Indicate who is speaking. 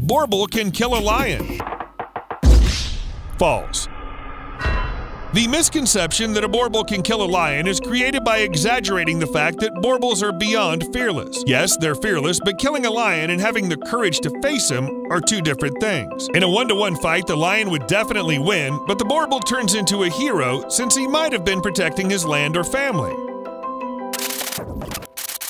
Speaker 1: Boerboel can kill a lion. False. The misconception that a Boerboel can kill a lion is created by exaggerating the fact that Boerboels are beyond fearless. Yes, they're fearless, but killing a lion and having the courage to face him are two different things. In a one to one fight, the lion would definitely win, but the Boerboel turns into a hero since he might have been protecting his land or family.